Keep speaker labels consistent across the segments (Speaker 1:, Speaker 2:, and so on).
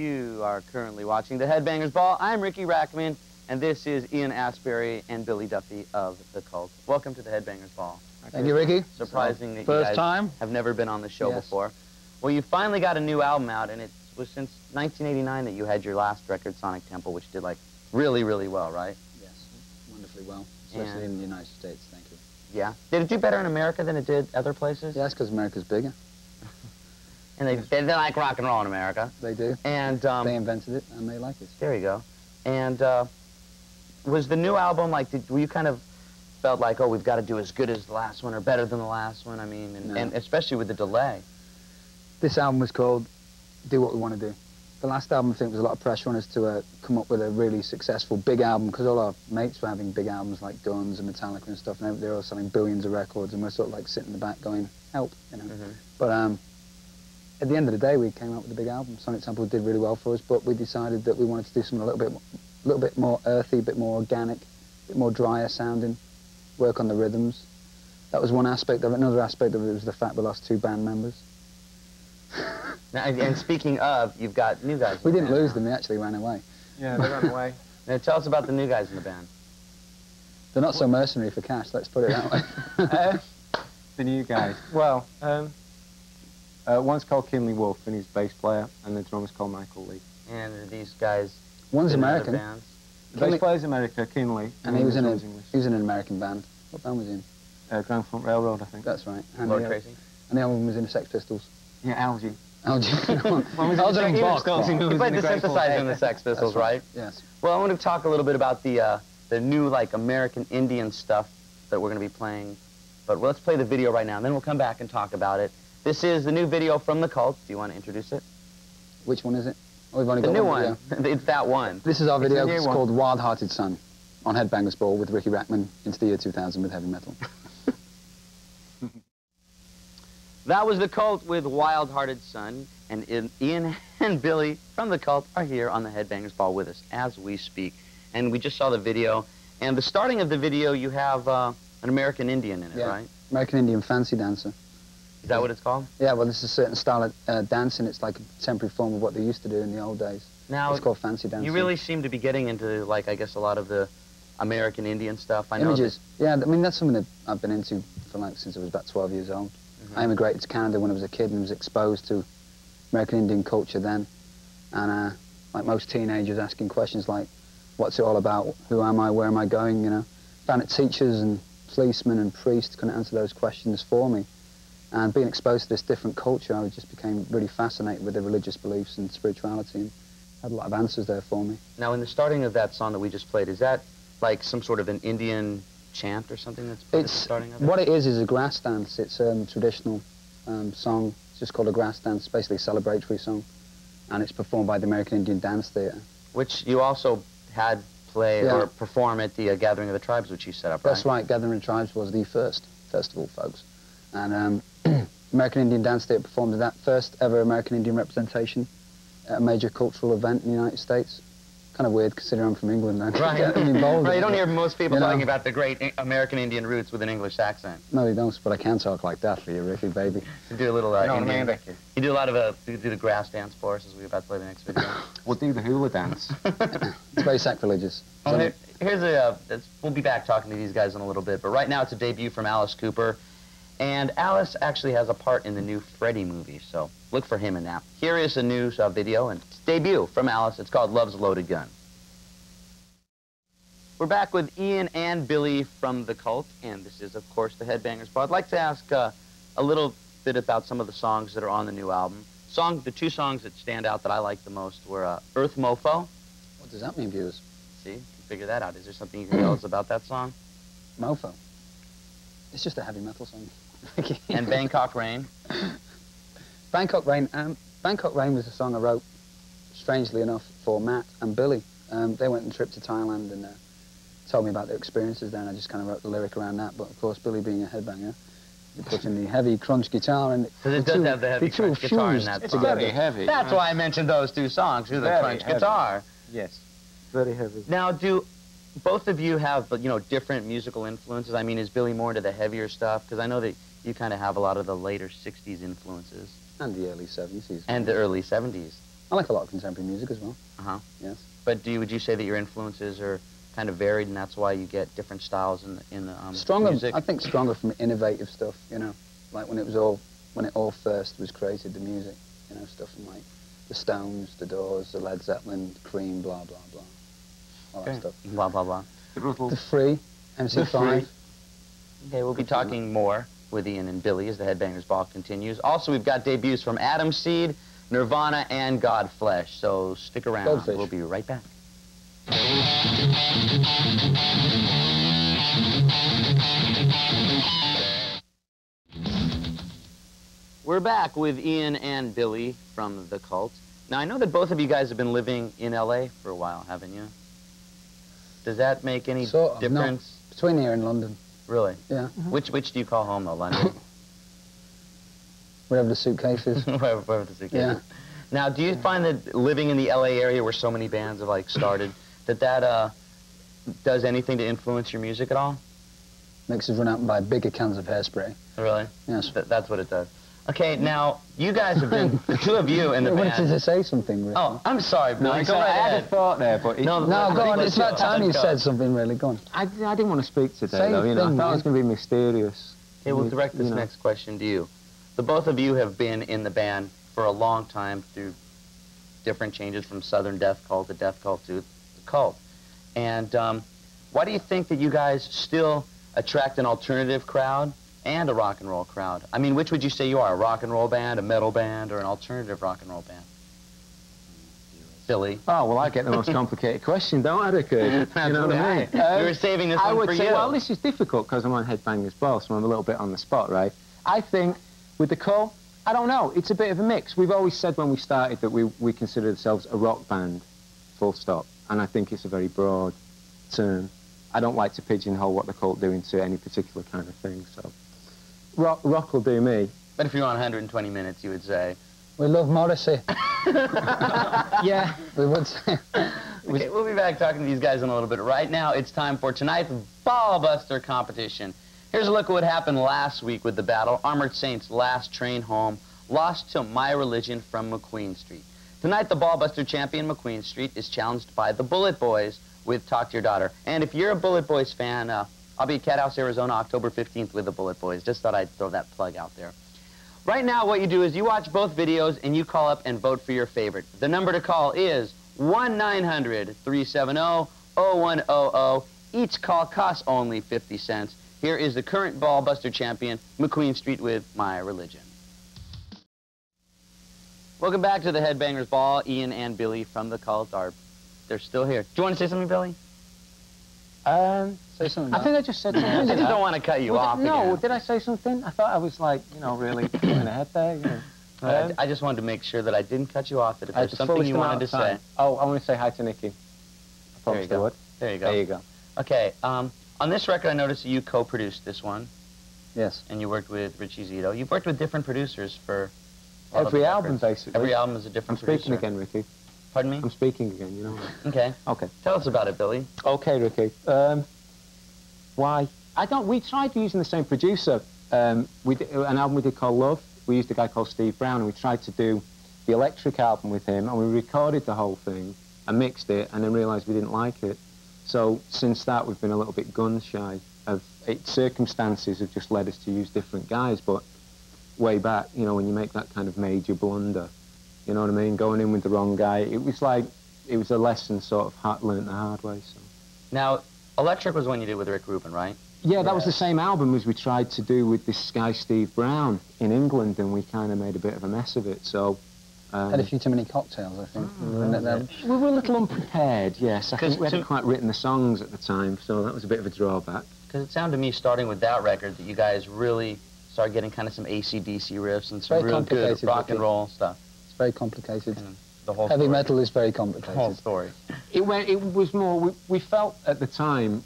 Speaker 1: You are currently watching the Headbangers Ball. I'm Riki Rachtman, and this is Ian Astbury and Billy Duffy of The Cult. Welcome to the Headbangers Ball.
Speaker 2: Thank you, Riki.
Speaker 1: Surprising that you
Speaker 2: First
Speaker 1: guys
Speaker 2: time?
Speaker 1: have never been on the show
Speaker 2: Yes.
Speaker 1: before. Well, you finally got a new album out, and it was since 1989 that you had your last record, Sonic Temple, which did like really, really well, right?
Speaker 2: Yes, wonderfully well, especially
Speaker 1: And-
Speaker 2: in the United States, thank you.
Speaker 1: Yeah. Did it do better in America than it did other places?
Speaker 2: Yes, because America's bigger.
Speaker 1: And they, they, they like rock and roll in America.
Speaker 2: They do.
Speaker 1: And um,
Speaker 2: they invented it, and they like it.
Speaker 1: There you go. And uh, was the new album like? Did, were you kind of felt like, oh, we've got to do as good as the last one or better than the last one? I mean, and,
Speaker 2: No.
Speaker 1: and especially with the delay.
Speaker 2: This album was called Do What We Want to Do. The last album, I think, was a lot of pressure on us to uh, come up with a really successful big album, because all our mates were having big albums like Guns and Metallica and stuff, and they were all selling billions of records, and we're sort of like sitting in the back going, help, you know.
Speaker 1: Mhm.
Speaker 2: But um, at the end of the day, we came out with a big album. Sonic Temple did really well for us, but we decided that we wanted to do something a little bit, a little bit more earthy, a bit more organic, a bit more drier sounding, work on the rhythms. That was one aspect of it. Another aspect of it was the fact we lost two band members.
Speaker 1: Now, and, and speaking of, you've got new guys. in
Speaker 2: We
Speaker 1: the
Speaker 2: didn't
Speaker 1: band
Speaker 2: lose
Speaker 1: now.
Speaker 2: them, they actually ran away.
Speaker 3: Yeah, they ran away.
Speaker 1: Now, tell us about the new guys in the band.
Speaker 2: They're not so mercenary for cash, let's put it that way.
Speaker 3: Uh, the new guys. Well, um, uh, one's called Kinley Wolfe, and he's bass player, and the drummer's called Michael Lee.
Speaker 1: And are these guys.
Speaker 2: One's
Speaker 1: been in other
Speaker 2: American,
Speaker 1: bands?
Speaker 3: The
Speaker 2: Kinley-
Speaker 3: bass player's America, Kinley,
Speaker 2: and he was in a,
Speaker 3: English.
Speaker 2: he was in an American band. What band was he in?
Speaker 3: Uh, Grand Funk Railroad, I think.
Speaker 2: That's right. And
Speaker 1: Lord
Speaker 2: the,
Speaker 1: Tracy?
Speaker 2: and the other one was in the Sex Pistols.
Speaker 3: Yeah, Algie.
Speaker 2: Algie.
Speaker 3: One was in
Speaker 2: Algernon
Speaker 3: the
Speaker 2: Bach.
Speaker 3: Pistols, and who
Speaker 1: You
Speaker 3: was
Speaker 1: played
Speaker 3: in
Speaker 1: the synthesizer in the Sex Pistols,
Speaker 2: That's
Speaker 1: right?
Speaker 2: Yes.
Speaker 1: Well, I want to talk a little bit about the uh, the new like American Indian stuff that we're going to be playing. But let's play the video right now, and then we'll come back and talk about it. This is the new video from the Cult. Do you want to introduce it?
Speaker 2: Which one is it? Oh, we've only got
Speaker 1: The
Speaker 2: got
Speaker 1: new
Speaker 2: one.
Speaker 1: one. it's that one.
Speaker 2: This is our video.
Speaker 3: new
Speaker 2: It's called Wild Hearted Son on Headbangers Ball with Riki Rachtman into the year 2000 with heavy metal.
Speaker 1: That was the Cult with Wild Hearted Son, and Ian and Billy from the Cult are here on the Headbangers Ball with us as we speak. And we just saw the video, and the starting of the video, you have uh, an American Indian in it,
Speaker 2: Yeah.
Speaker 1: right?
Speaker 2: American Indian fancy dancer.
Speaker 1: Is that what it's called?
Speaker 2: Yeah, well, this is a certain style of uh, dancing. It's like a contemporary form of what they used to do in the old days.
Speaker 1: Now,
Speaker 2: It's called fancy dancing.
Speaker 1: you really seem to be getting into, like, I guess a lot of the American Indian stuff. I know
Speaker 2: Images. Yeah, I mean, that's something that I've been into for like since I was about 12 years old.
Speaker 1: Mhm.
Speaker 2: I immigrated to Canada when I was a kid and was exposed to American Indian culture then. And uh, like most teenagers asking questions like, what's it all about? Who am I? Where am I going? You know, found that teachers and policemen and priests couldn't answer those questions for me. And being exposed to this different culture, I just became really fascinated with the religious beliefs and spirituality and had a lot of answers there for me.
Speaker 1: Now, in the starting of that song that we just played, is that like some sort of an Indian chant or something that's played at the
Speaker 2: It's
Speaker 1: starting
Speaker 2: what it is is a grass dance. It's a um, traditional um, song. It's just called a grass dance, basically a celebratory song, and it's performed by the American Indian Dance Theatre.
Speaker 1: Which you also had play
Speaker 2: Yeah.
Speaker 1: or perform at the uh, Gathering of the Tribes, which you set up,
Speaker 2: That's
Speaker 1: right?
Speaker 2: right. Gathering of the Tribes was the first festival, folks, and um, American Indian Dance Theatre performed that first ever American Indian representation at a major cultural event in the United States. Kind of weird considering I'm from England. and
Speaker 1: Right.
Speaker 2: getting involved
Speaker 1: right. You don't
Speaker 2: it.
Speaker 1: hear most people
Speaker 2: You know.
Speaker 1: talking about the great I- American Indian roots with an English accent.
Speaker 2: No, you don't. But I can talk like that for you, Riki, baby.
Speaker 1: You do a little uh,
Speaker 3: You know what I
Speaker 1: Indian.
Speaker 3: mean, Riki?
Speaker 1: You do a lot of uh, you do the grass dance for us as we're about to play the next video.
Speaker 3: We'll do the hula dance.
Speaker 2: It's very sacrilegious.
Speaker 1: Well, here- here's a. Uh, it's- we'll be back talking to these guys in a little bit, but right now it's a debut from Alice Cooper, and Alice actually has a part in the new Freddy movie, so look for him in that. Here is a new uh, video and debut from Alice. It's called "Love's Loaded Gun." We're back with Ian and Billy from the Cult, and this is, of course, the Headbangers Ball. I'd like to ask uh, a little bit about some of the songs that are on the new album. Song, the two songs that stand out that I like the most were uh, "Earth Mofo."
Speaker 2: What does that mean, viewers?
Speaker 1: See, you can figure that out. Is there something you can tell us about that song?
Speaker 2: Mofo. It's just a heavy metal song.
Speaker 1: And Bangkok Rain.
Speaker 2: Bangkok Rain. Um, Bangkok Rain was a song I wrote, strangely enough, for Matt and Billy. Um, they went on a trip to Thailand and uh, told me about their experiences there, and I just kind of wrote the lyric around that. But of course, Billy being a headbanger, he put in the heavy crunch guitar and
Speaker 1: Because it does
Speaker 2: two-
Speaker 1: have the heavy
Speaker 2: the two
Speaker 1: crunch guitar in
Speaker 2: fused
Speaker 1: that
Speaker 3: It's
Speaker 1: song.
Speaker 2: together.
Speaker 3: very heavy.
Speaker 1: That's why I mentioned those two songs, through the
Speaker 3: Very
Speaker 1: crunch
Speaker 3: heavy.
Speaker 1: guitar.
Speaker 3: Yes. Very heavy.
Speaker 1: Now, do both of you have, you know, different musical influences? I mean, is Billy more into the heavier stuff? Because I know that you kind of have a lot of the later 60s influences
Speaker 2: and the early 70s.
Speaker 1: and the early 70s.
Speaker 2: I like a lot of contemporary music as well.
Speaker 1: Uh-huh.
Speaker 2: Yes.
Speaker 1: But do you, would you say that your influences are kind of varied, and that's why you get different styles in the, in the um,
Speaker 2: Stronger,
Speaker 1: music?
Speaker 2: I think stronger from innovative stuff, you know, like when it was all, when it all first was created, the music, you know, stuff from like the Stones, the Doors, the Led Zeppelin, Cream, blah, blah, blah. All that stuff.
Speaker 1: Blah, blah, blah.
Speaker 2: The Free, MC5.
Speaker 1: Okay, we'll be talking more with Ian and Billy as the Headbangers Ball continues. Also, we've got debuts from Adam Seed, Nirvana, and Godflesh. So stick around.
Speaker 2: Goldfish.
Speaker 1: We'll be right back. We're back with Ian and Billy from The Cult. Now, I know that both of you guys have been living in L.A. for a while, haven't you? Does that make any
Speaker 2: Sort of,
Speaker 1: difference?
Speaker 2: Between here and London,
Speaker 1: Really?
Speaker 2: yeah.
Speaker 1: Which which do you call home though, London?
Speaker 2: Wherever the suitcase is.
Speaker 1: wherever, wherever the suitcase
Speaker 2: Yeah.
Speaker 1: is. Now, do you find that living in the LA area where so many bands have like started, that that uh, does anything to influence your music at all?
Speaker 2: Makes us run out and buy bigger cans of hairspray.
Speaker 1: Really?
Speaker 2: Yes.
Speaker 1: Th- that's what it does. Okay, now you guys have been the two of you in the
Speaker 2: I wanted
Speaker 1: band.
Speaker 2: to say something, really.
Speaker 1: Oh, I'm sorry,
Speaker 3: No,
Speaker 1: Billy.
Speaker 3: it's
Speaker 1: Go
Speaker 3: I
Speaker 1: right
Speaker 3: had a thought there, but it,
Speaker 1: No,
Speaker 2: No,
Speaker 1: I
Speaker 2: go on. It's about time you said something, really. Go on.
Speaker 3: I, I didn't want to speak today,
Speaker 2: Same
Speaker 3: though. You know, I
Speaker 2: thing,
Speaker 3: thought it was going to be mysterious.
Speaker 1: Okay, we'll direct this
Speaker 3: you know.
Speaker 1: next question to you. The both of you have been in the band for a long time through different changes from Southern Death Cult to Death Cult to the Cult. And um, why do you think that you guys still attract an alternative crowd and a rock and roll crowd? I mean, which would you say you are, a rock and roll band, a metal band, or an alternative rock and roll band? Silly.
Speaker 3: Oh, well, I get the most complicated question, don't I,
Speaker 1: Riki?
Speaker 3: You know what I mean? Um,
Speaker 1: we were saving this
Speaker 3: I
Speaker 1: one
Speaker 3: would
Speaker 1: for
Speaker 3: say,
Speaker 1: you.
Speaker 3: well, this is difficult because I'm on Headbangers Ball, so I'm a little bit on the spot, right? I think with the call, I don't know. It's a bit of a mix. We've always said when we started that we, we consider ourselves a rock band, full stop. And I think it's a very broad term. I don't like to pigeonhole what the cult do into any particular kind of thing, so rock, rock will do me.
Speaker 1: but if you're on 120 minutes, you would say.
Speaker 2: We love Morrissey.
Speaker 3: yeah.
Speaker 2: We would say.
Speaker 1: Okay, we'll be back talking to these guys in a little bit. Right now, it's time for tonight's Ballbuster competition. Here's a look at what happened last week with the battle. Armored Saints' last train home lost to My Religion from McQueen Street. Tonight, the Ballbuster champion, McQueen Street, is challenged by the Bullet Boys with Talk to Your Daughter. And if you're a Bullet Boys fan, uh, I'll be at Cat House, Arizona, October 15th with the Bullet Boys. Just thought I'd throw that plug out there. Right now, what you do is you watch both videos and you call up and vote for your favorite. The number to call is 1-900-370-0100. Each call costs only 50 cents. Here is the current ball buster champion, McQueen Street with My Religion. Welcome back to the Headbangers Ball. Ian and Billy from the cult are, they're still here. Do you want to say something, Billy?
Speaker 3: Um,
Speaker 2: Say something.
Speaker 3: I think I just said something.
Speaker 1: I just don't want to cut you
Speaker 3: Well,
Speaker 1: off
Speaker 3: did- no,
Speaker 1: again.
Speaker 3: did I say something? I thought I was like, you know, really going ahead there. You know. Um,
Speaker 1: I, I just wanted to make sure that I didn't cut you off, that if
Speaker 3: I
Speaker 1: there's something you wanted to say.
Speaker 3: Oh, I want to say hi to Nikki. I
Speaker 1: There you
Speaker 3: promised I
Speaker 1: go.
Speaker 3: would.
Speaker 1: There you go.
Speaker 3: There you go.
Speaker 1: Okay, um, on this record, I noticed that you co-produced this one,
Speaker 2: Yes.
Speaker 1: and you worked with Richie Zito. You've worked with different producers for
Speaker 3: Every album, basically.
Speaker 1: Every album is a
Speaker 3: I'm
Speaker 1: different
Speaker 3: speaking
Speaker 1: producer.
Speaker 3: again, Riki.
Speaker 1: Pardon me?
Speaker 3: I'm speaking again, you know.
Speaker 1: Okay.
Speaker 3: Okay.
Speaker 1: Tell us about it, Billy.
Speaker 3: Okay, Riki. Um, why? I don't. We tried using the same producer. Um, we did, an album we did called Love. We used a guy called Steve Brown, and we tried to do the electric album with him, and we recorded the whole thing and mixed it, and then realised we didn't like it. So since that, we've been a little bit gun shy. Of it, circumstances have just led us to use different guys, but way back, you know, when you make that kind of major blunder, you know what I mean? Going in with the wrong guy, it was like it was a lesson sort of hard, learned the hard way. So.
Speaker 1: Now, Electric was one you did with Rick Rubin, right?
Speaker 3: Yeah, that was the same album as we tried to do with this guy Steve Brown in England, and we kind of made a bit of a mess of it. So um,
Speaker 2: Had a few too many cocktails, I think. We were in it then.
Speaker 3: we were a little unprepared. Yes, I
Speaker 1: 'Cause
Speaker 3: think we hadn't quite written the songs at the time, so that was a bit of a drawback.
Speaker 1: Because it sounded to me, starting with that record, that you guys really started getting kind of some AC/DC riffs and some
Speaker 2: Very
Speaker 1: real good rock and roll stuff.
Speaker 2: It's very complicated.
Speaker 1: Kind of the whole
Speaker 2: Heavy
Speaker 1: story.
Speaker 2: metal is very
Speaker 1: The whole
Speaker 2: complicated.
Speaker 1: story.
Speaker 3: It went. It was more. We, we felt at the time,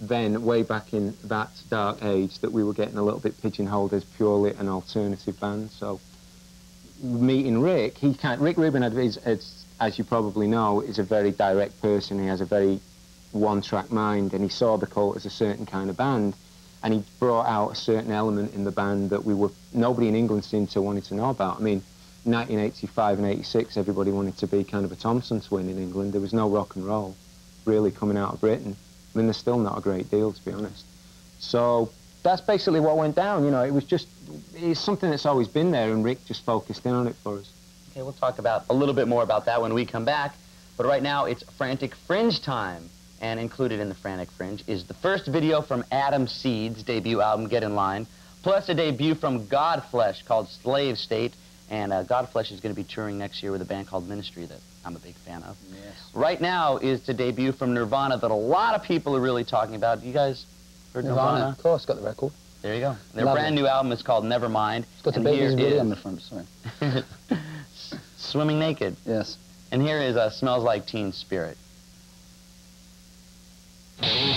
Speaker 3: then way back in that dark age, that we were getting a little bit pigeonholed as purely an alternative band. So meeting Rick, he can't. Rick Rubin, had- is, is, as you probably know, is a very direct person. He has a very one-track mind, and he saw the Cult as a certain kind of band, and he brought out a certain element in the band that we were nobody in England seemed to wanted to know about. I mean, 1985 and 86, everybody wanted to be kind of a Thompson twin in England. There was no rock and roll really coming out of Britain. I mean, there's still not a great deal, to be honest. So that's basically what went down. You know, it was just, it's something that's always been there, and Rick just focused in on it for us.
Speaker 1: Okay, we'll talk about a little bit more about that when we come back. But right now, it's Frantic Fringe time. And included in the Frantic Fringe is the first video from Adam Seed's debut album, Get In Line, plus a debut from Godflesh called Slave State. And uh, Godflesh is going to be touring next year with a band called Ministry that I'm a big fan of.
Speaker 2: Yes.
Speaker 1: Right now is the debut from Nirvana that a lot of people are really talking about. You guys heard Nirvana?
Speaker 2: Nirvana, of course, got the record.
Speaker 1: There you go. Their
Speaker 2: Love
Speaker 1: brand
Speaker 2: it.
Speaker 1: new album is called Nevermind.
Speaker 2: It's got the
Speaker 1: and here
Speaker 2: baby's Willie
Speaker 1: is
Speaker 2: on the front, sorry.
Speaker 1: Swimming Naked.
Speaker 2: Yes.
Speaker 1: And here is uh, Smells Like Teen Spirit.
Speaker 4: Thank